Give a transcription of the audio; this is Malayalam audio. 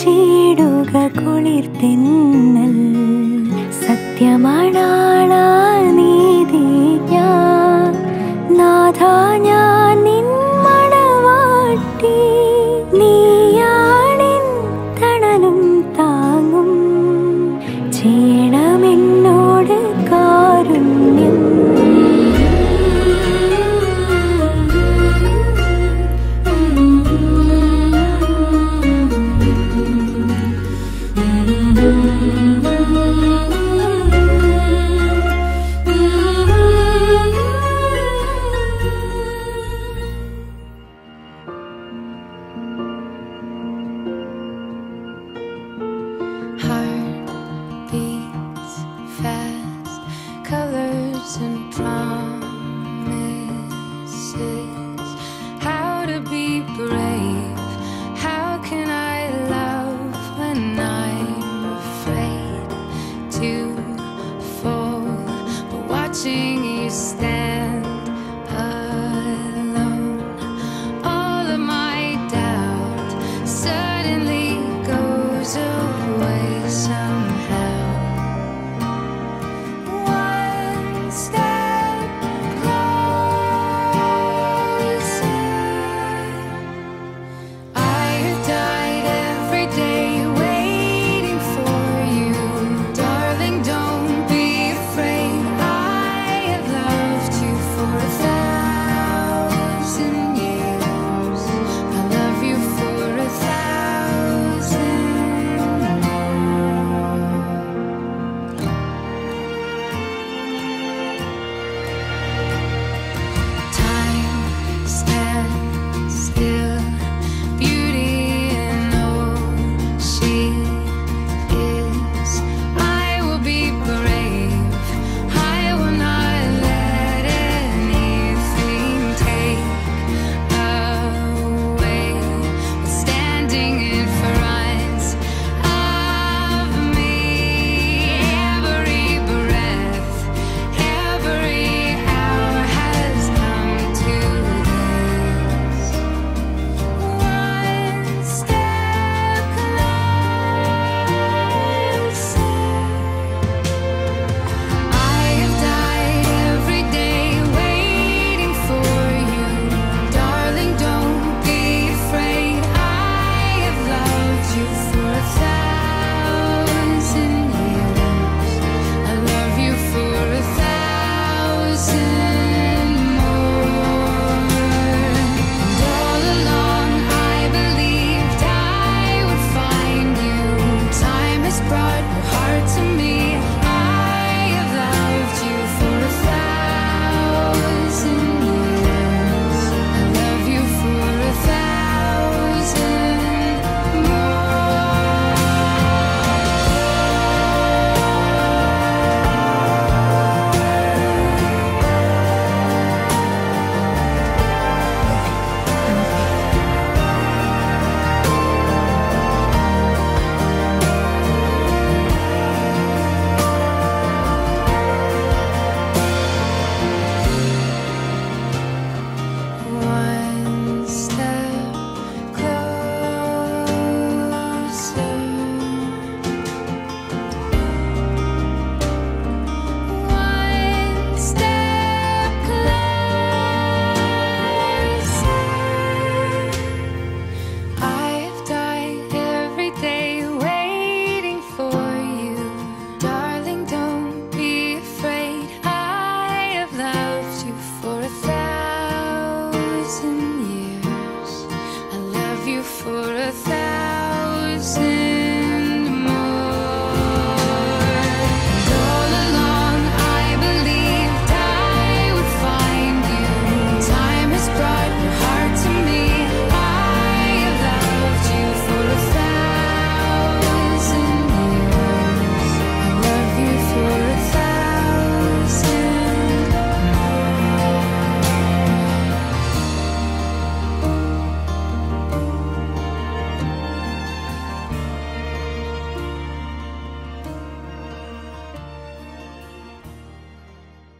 ചേടുക കുളിർ തെന്നൽ. സത്യമാണാ നീതി ഞാൻ. നാഥ ഞാൻ and drown.